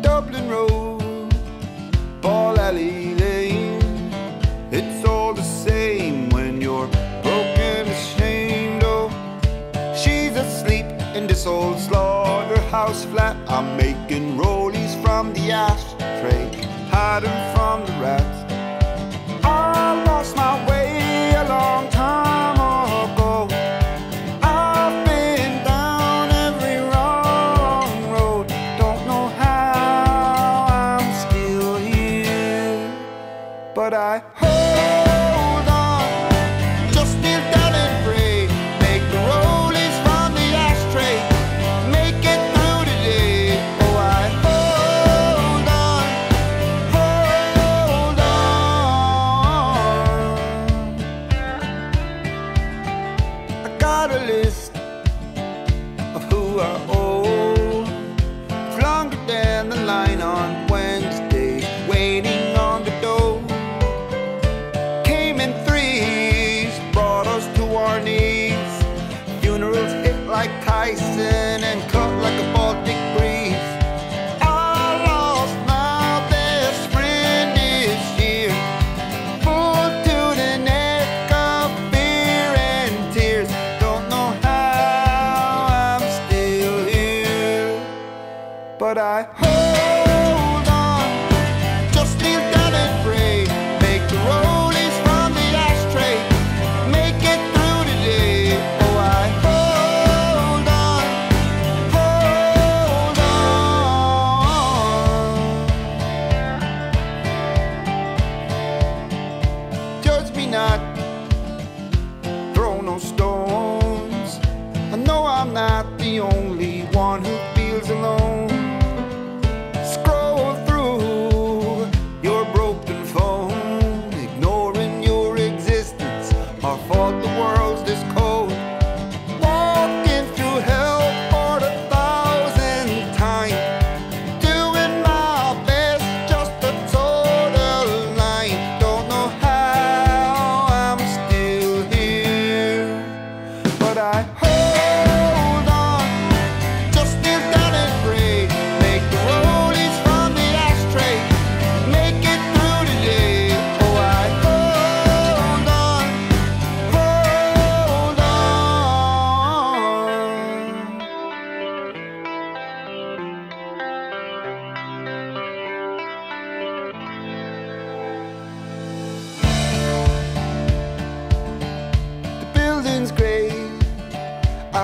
Dublin Road, Ball Lane. It's all the same when you're broken and ashamed. Oh, she's asleep in this old slaughterhouse flat. I'm making rolling from the ashtray, hiding from the rats. I lost my way a long time ago. I've been down every wrong road. Don't know how I'm still here, but I hold line on Wednesday, waiting on the door. Came in threes, brought us to our knees. Funerals hit like Tyson and cut like a Baltic breeze. I lost my best friend this year. Full to the neck of fear and tears. Don't know how I'm still here, but I not. Throw no stones.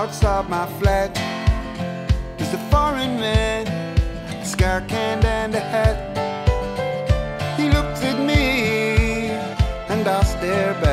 Outside my flat. There's a foreign man, a scar can and a hat. He looks at me, and I stare back.